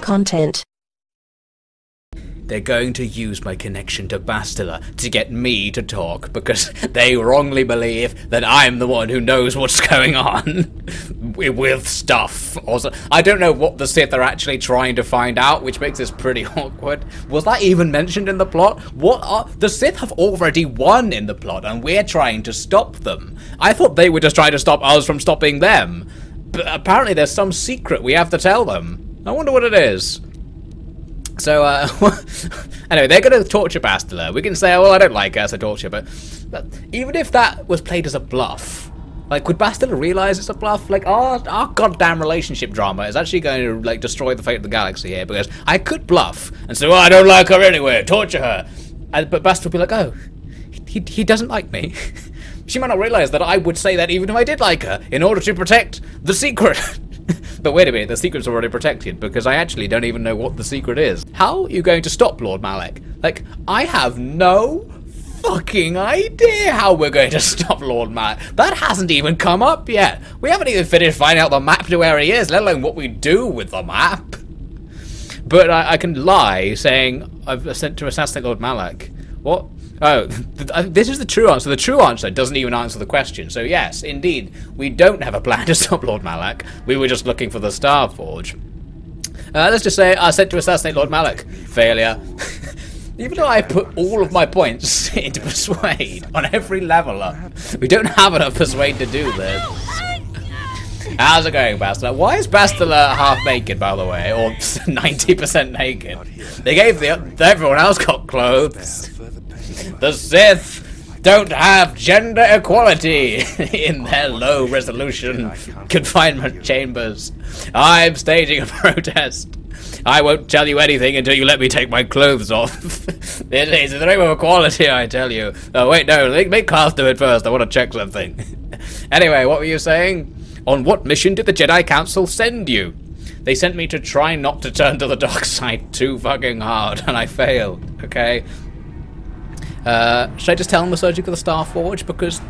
Content. They're going to use my connection to Bastila to get me to talk because they wrongly believe that I'm the one who knows what's going on with stuff. Also, I don't know what the Sith are actually trying to find out, which makes this pretty awkward. Was that even mentioned in the plot? What are the Sith have already won in the plot, and we're trying to stop them. I thought they were just trying to stop us from stopping them, but apparently there's some secret we have to tell them. I wonder what it is. So, uh, anyway, they're going to torture Bastila. We can say, oh, well, I don't like her a torture, but, but even if that was played as a bluff, like, would Bastila realize it's a bluff? Like, our, our goddamn relationship drama is actually going to, like, destroy the fate of the galaxy here, because I could bluff and say, well, I don't like her anyway, torture her. And, but Bastila would be like, oh, he, he doesn't like me. she might not realize that I would say that even if I did like her, in order to protect the secret. but wait a minute, the secret's already protected because I actually don't even know what the secret is. How are you going to stop Lord Malak? Like, I have no fucking idea how we're going to stop Lord Malak. That hasn't even come up yet. We haven't even finished finding out the map to where he is, let alone what we do with the map. But I, I can lie saying I've sent to assassinate Lord Malak. What? Oh, this is the true answer. The true answer doesn't even answer the question. So yes, indeed, we don't have a plan to stop Lord Malak. We were just looking for the Star Forge. Uh, let's just say I sent to assassinate Lord Malak. Failure. Even though I put all of my points into Persuade on every level up, we don't have enough Persuade to do this. How's it going, Bastila? Why is Bastila half naked, by the way, or 90% naked? They gave the everyone else got clothes. The Sith don't have gender equality in their low resolution confinement chambers. I'm staging a protest. I won't tell you anything until you let me take my clothes off. it is the name of equality, I tell you. Oh, wait, no, make Klaus do it first. I want to check something. anyway, what were you saying? On what mission did the Jedi Council send you? They sent me to try not to turn to the dark side too fucking hard, and I failed, okay? Uh, should I just tell them we're searching for the Star Forge? Because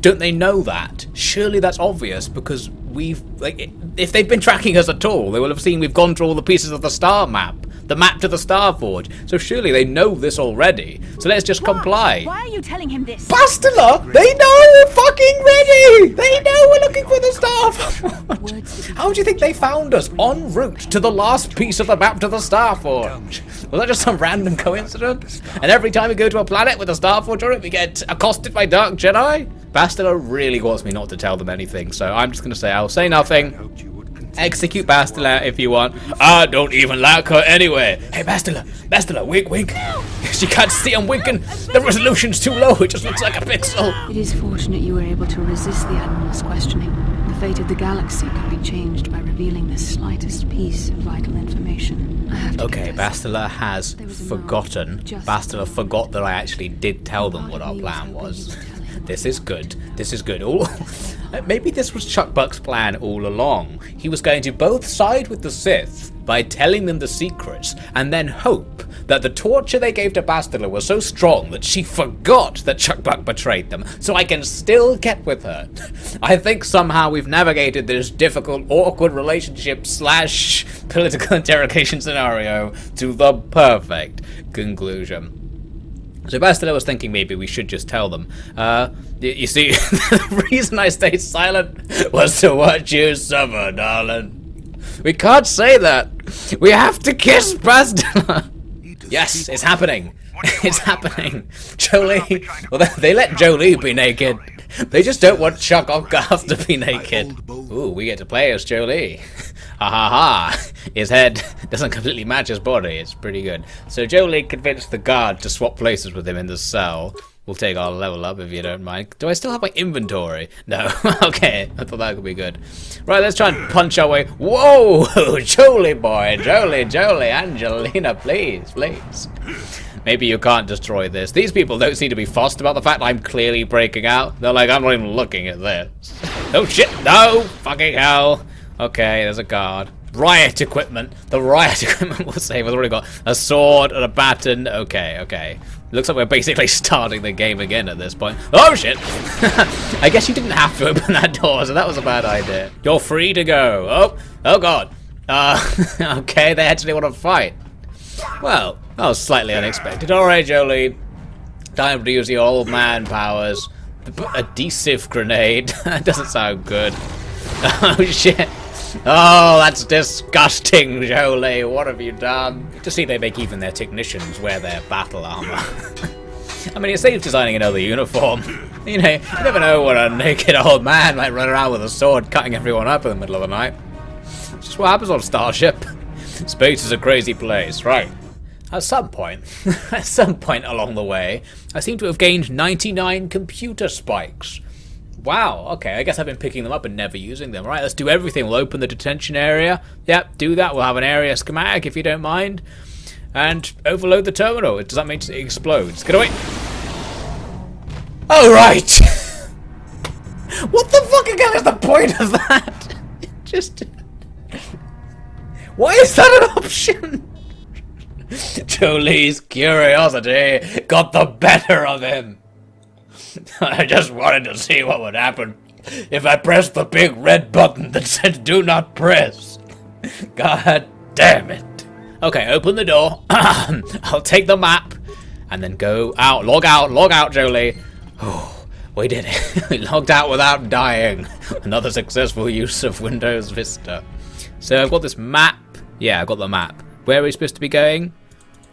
don't they know that? Surely that's obvious because we've like if they've been tracking us at all, they will have seen we've gone through all the pieces of the star map, the map to the Star Forge. So surely they know this already. So let's just Why? comply. Why are you telling him this? Bastila, they know we're fucking ready. They know we're looking for the Star Forge. How do you think they found us en route to the last piece of the map to the Star Forge? Was that just some random coincidence? And every time we go to a planet with a Star Forge on it, we get accosted by Dark Jedi? Bastila really wants me not to tell them anything, so I'm just going to say I'll say nothing. Execute Bastila if you want. I don't even like her anyway. Hey, Bastila, Bastila, wink, wink. She can't see I'm winking. The resolution's too low. It just looks like a pixel. It is fortunate you were able to resist the Admiral's questioning. The fate of the galaxy could be changed by revealing the slightest piece of vital information. I have to Okay, Bastila has forgotten. Bastila forgot that I actually did tell them what our plan was. This is good. This is good. All uh, maybe this was Chuck Buck's plan all along. He was going to both side with the Sith by telling them the secrets, and then hope that the torture they gave to Bastila was so strong that she forgot that Chuck Buck betrayed them, so I can still get with her. I think somehow we've navigated this difficult, awkward relationship slash political interrogation scenario to the perfect conclusion. So Bastila was thinking maybe we should just tell them. Uh, you see, the reason I stayed silent was to watch you suffer, darling. We can't say that. We have to kiss Bastila. yes, it's happening. It's happening. Jolee. Well, they, they let Jolee be naked. They just don't want Chuck or to be naked. Ooh, we get to play as Jolee. Ha ha ha! His head doesn't completely match his body. It's pretty good. So Jolee convinced the guard to swap places with him in the cell. We'll take our level up if you don't mind. Do I still have my inventory? No. okay. I thought that could be good. Right, let's try and punch our way. Whoa! Jolie boy! Jolie, Jolie, Angelina, please, please. Maybe you can't destroy this. These people don't seem to be fussed about the fact I'm clearly breaking out. They're like, I'm not even looking at this. Oh shit! No! Fucking hell! Okay, there's a guard. Riot equipment. The riot equipment will save. We've already got a sword and a baton. Okay, okay. Looks like we're basically starting the game again at this point. Oh shit! I guess you didn't have to open that door, so that was a bad idea. You're free to go. Oh, oh god. Uh, okay, they actually want to fight. Well, that was slightly unexpected. Alright, Jolee. Time to use your old man powers. Adhesive grenade. that doesn't sound good. Oh, shit. Oh, that's disgusting, Jolee. What have you done? To see they make even their technicians wear their battle armor. I mean, it saves designing another uniform. You know, you never know what a naked old man might run around with a sword cutting everyone up in the middle of the night. It's just what happens on Starship. Space is a crazy place, right? At some point, at some point along the way, I seem to have gained 99 computer spikes. Wow, okay, I guess I've been picking them up and never using them. Right, let's do everything. We'll open the detention area. Yep, do that. We'll have an area schematic if you don't mind. And overload the terminal. Does that mean it explodes? Get away! Oh, right! what the fuck again is the point of that? Just... Why is that an option? Jolee's curiosity got the better of him. I just wanted to see what would happen if I pressed the big red button that said do not press. God damn it. Okay, open the door. I'll take the map and then go out. Log out, log out, Jolee. Oh, we did it. we logged out without dying. Another successful use of Windows Vista. So I've got this map. Yeah, I've got the map. Where are we supposed to be going?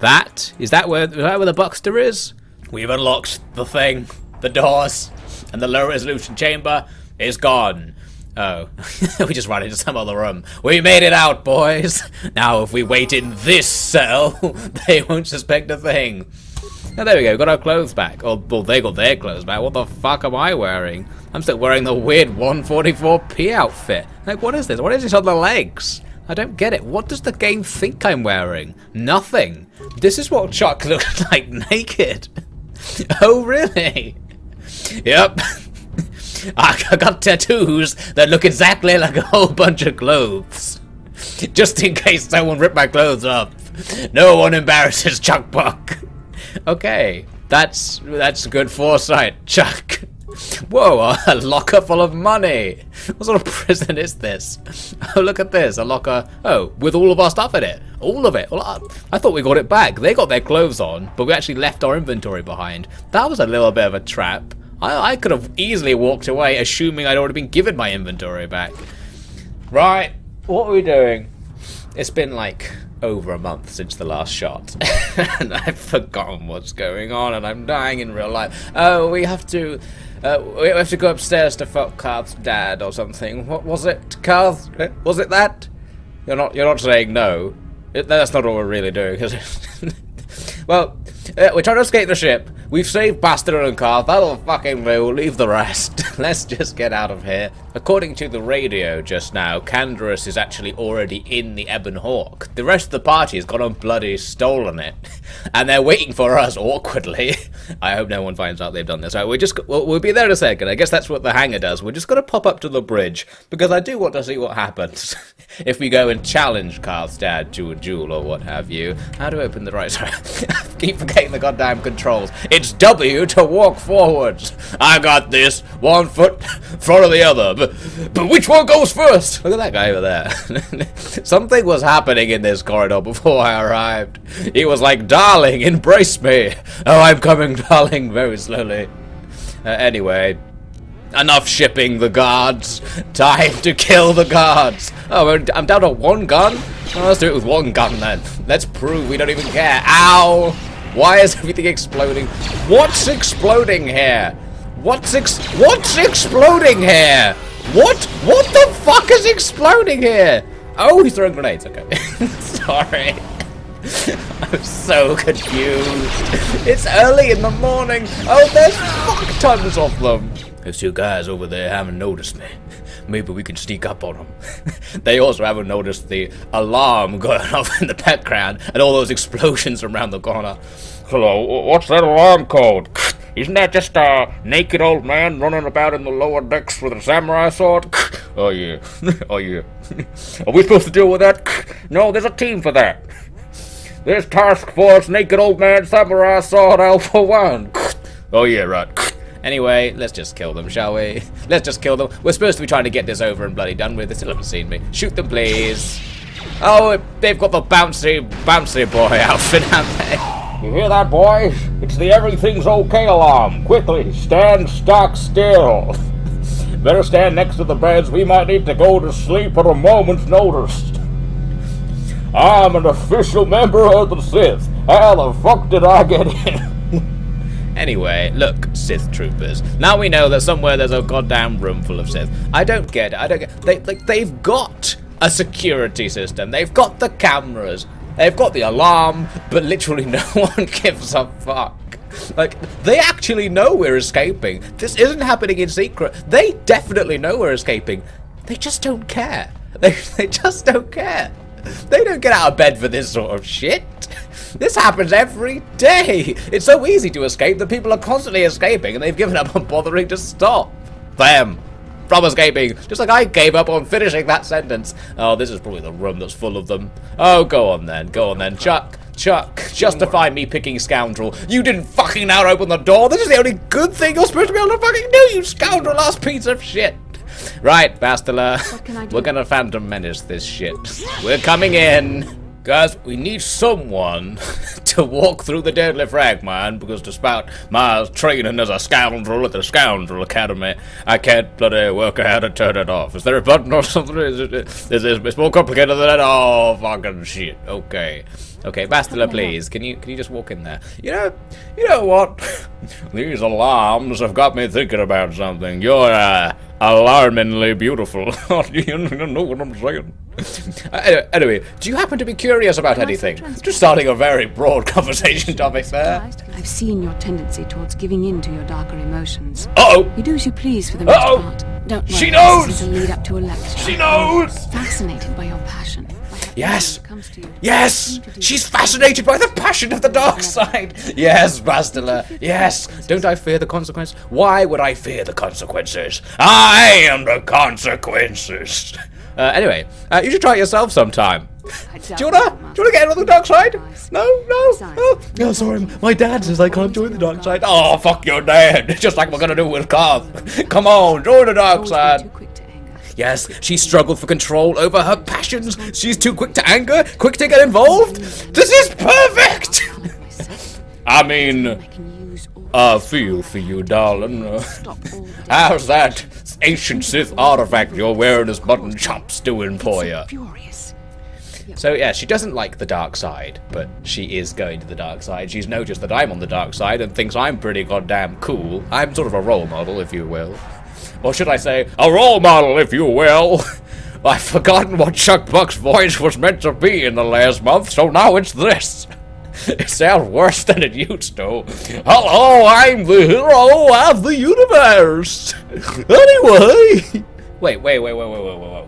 That? Is that where, is that where the Buckster is? We've unlocked the thing, the doors, and the low resolution chamber is gone. Oh, we just ran into some other room. We made it out, boys. Now, if we wait in this cell, they won't suspect a thing. Oh, there we go. Got our clothes back. Oh, well, they got their clothes back. What the fuck am I wearing? I'm still wearing the weird 144p outfit. Like, what is this? What is this on the legs? I don't get it. What does the game think I'm wearing? Nothing. This is what Chuck looks like naked. oh, really? Yep. I got tattoos that look exactly like a whole bunch of clothes. Just in case someone ripped my clothes off. No one embarrasses Chuck Buck. Okay, that's that's good foresight, Chuck. Whoa, a locker full of money. What sort of prison is this? Oh, look at this, a locker. Oh, with all of our stuff in it. All of it. Well, I, I thought we got it back. They got their clothes on, but we actually left our inventory behind. That was a little bit of a trap. I, I could have easily walked away, assuming I'd already been given my inventory back. Right, what are we doing? It's been like over a month since the last shot, and I've forgotten what's going on, and I'm dying in real life. Oh, we have to, uh, we have to go upstairs to fuck Carth's dad or something. What was it, Carth? Was it that? You're not, you're not saying no. It, that's not what we're really doing, well, uh, we're trying to escape the ship. We've saved Bastard and Carth. That'll fucking do. Leave the rest. Let's just get out of here. According to the radio just now, Canderous is actually already in the Ebon Hawk. The rest of the party has gone and bloody stolen it. And they're waiting for us awkwardly. I hope no one finds out they've done this. Right, we're just, we'll, we'll be there in a second. I guess that's what the hangar does. We're just going to pop up to the bridge because I do want to see what happens if we go and challenge Carth's dad to a duel or what have you. How do I open the right side? Keep forgetting the goddamn controls. It's W to walk forwards. I got this. One foot in front of the other. But, which one goes first? Look at that guy over there. Something was happening in this corridor before I arrived. He was like, darling, embrace me. Oh, I'm coming, darling, very slowly. Uh, anyway, Enough shipping the guards. Time to kill the guards. Oh, I'm down to one gun? Oh, let's do it with one gun then. Let's prove we don't even care. Ow! Why is everything exploding? What's exploding here? What's ex- What's exploding here? What? What the fuck is exploding here? Oh, he's throwing grenades. Okay. Sorry. I'm so confused. It's early in the morning. Oh, there's fuck tons of them. Those two guys over there haven't noticed me. Maybe we can sneak up on them. they also haven't noticed the alarm going off in the background and all those explosions around the corner. Hello, what's that alarm code? Isn't that just a naked old man running about in the lower decks with a samurai sword? Oh yeah, oh yeah. Are we supposed to deal with that? No, there's a team for that. There's Task Force Naked Old Man Samurai Sword Alpha 1. Oh yeah, right. Anyway, let's just kill them, shall we? Let's just kill them. We're supposed to be trying to get this over and bloody done with. They still haven't seen me. Shoot them, please. Oh, they've got the bouncy, bouncy boy outfit, haven't they? You hear that, boys? It's the everything's okay alarm. Quickly, stand stock still. Better stand next to the beds. We might need to go to sleep at a moment's notice. I'm an official member of the Sith. How the fuck did I get in? Anyway, look, Sith troopers. Now we know that somewhere there's a goddamn room full of Sith. I don't get it. I don't get. They like they've got a security system. They've got the cameras. They've got the alarm, but literally no one gives a fuck. Like, they actually know we're escaping. This isn't happening in secret. They definitely know we're escaping. They just don't care. They, they just don't care. They don't get out of bed for this sort of shit. This happens every day. It's so easy to escape that people are constantly escaping and they've given up on bothering to stop. Them from escaping, just like I gave up on finishing that sentence. Oh, this is probably the room that's full of them. Oh, go on then, go on then, Chuck. Chuck, justify me picking scoundrel. You didn't fucking now open the door. This is the only good thing you're supposed to be able to fucking do, you scoundrel ass piece of shit. Right, Bastila. We're gonna Phantom Menace this shit. We're coming in. Guys, we need someone to walk through the deadly frag mine because despite my training as a scoundrel at the Scoundrel Academy, I can't bloody work out how to turn it off. Is there a button or something? Is it, is it, it's more complicated than that? Oh, fucking shit. Okay. Okay, Bastila, please. Can you can you just walk in there? You know, you know what? These alarms have got me thinking about something. You're uh, alarmingly beautiful. you know what I'm saying? Uh, anyway, do you happen to be curious about anything? Just starting a very broad conversation topic there. I've seen your tendency towards giving in to your darker emotions. Uh-oh! You do as you please for the most Uh-oh. part. Don't worry, She this knows! isn't a lead up to a lecture. She knows! Fascinated by your passion. Yes. comes to you. Yes! She's fascinated by the passion of the dark side! Yes, Bastila! Yes! Don't I fear the consequence? Why would I fear the consequences? I am the consequences! Uh, anyway, uh, you should try it yourself sometime. Do you wanna? Do you wanna get on the dark side? No, no. Besides, Oh, no, sorry. My dad says I can't join the dark side. Oh, fuck your dad! Just like we're gonna do with Carth. Come on, join the dark side. too quick to anger. Yes, she struggled for control over her passions. She's too quick to anger, quick to get involved. This is perfect! I mean, I use feel for you, darling. Uh, how's that ancient Sith artifact you're wearing as mutton chops doing for you? So yeah, she doesn't like the dark side, but she is going to the dark side. She's noticed that I'm on the dark side and thinks I'm pretty goddamn cool. I'm sort of a role model, if you will. Or should I say, a role model, if you will. I've forgotten what Chuck Buck's voice was meant to be in the last month, so now it's this. It sounds worse than it used to. Hello, I'm the hero of the universe. Anyway. Wait, wait, wait, wait, wait, wait, wait, wait.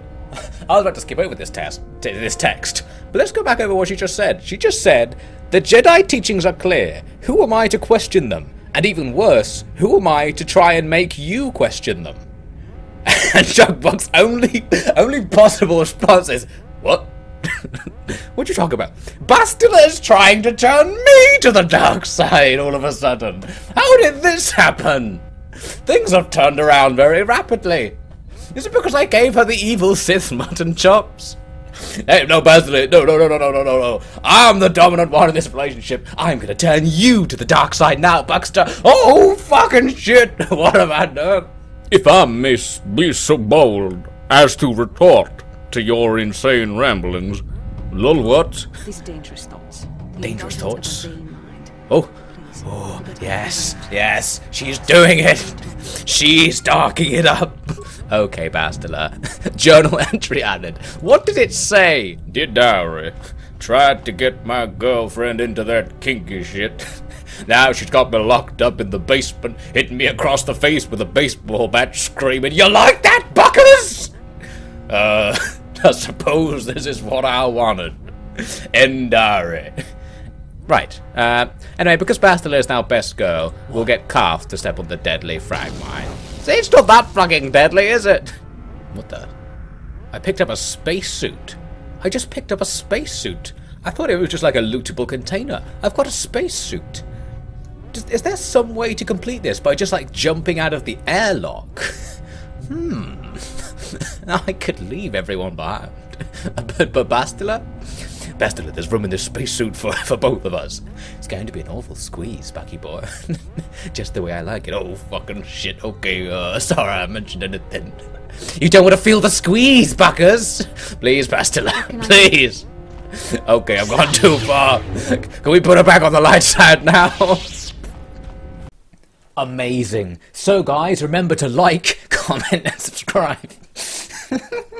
I was about to skip over this task, this text, but let's go back over what she just said. She just said the Jedi teachings are clear. Who am I to question them? And even worse, who am I to try and make you question them? And Chuck Buck's only only possible response is what? what you talk about? Bastila is trying to turn me to the dark side all of a sudden. How did this happen? Things have turned around very rapidly. Is it because I gave her the evil Sith mutton chops? Hey, no, Bastila, no, no, no, no, no, no, no, no. I'm the dominant one in this relationship. I'm gonna turn you to the dark side now, Buckster. Oh, fucking shit. What have I done? If I may be so bold as to retort to your insane ramblings, lol what? These are dangerous thoughts. The Dangerous thoughts? a vain mind. Oh, oh, yes, yes, she's doing it. She's darking it up. Okay, Bastila. Journal entry added. What did it say? Dear diary, tried to get my girlfriend into that kinky shit. Now she's got me locked up in the basement, hitting me across the face with a baseball bat, screaming, You like that, Buckers? Uh, I suppose this is what I wanted. End diary. Right. Uh, anyway, because Bastila is now best girl, we'll get Carth to step on the deadly frag mine. See, it's not that fucking deadly, is it? What the? I picked up a spacesuit. I just picked up a spacesuit. I thought it was just like a lootable container. I've got a spacesuit. Is there some way to complete this by just like jumping out of the airlock? hmm. I could leave everyone behind. but, but Bastila? Bastila, there's room in this spacesuit for, for both of us. It's going to be an awful squeeze, Bucky boy. Just the way I like it. Oh, fucking shit. Okay, uh, sorry I mentioned anything. You don't want to feel the squeeze, Buckers! Please, Bastila, please! Okay, I've gone too far. Can we put her back on the light side now? Amazing. So, guys, remember to like, comment, and subscribe.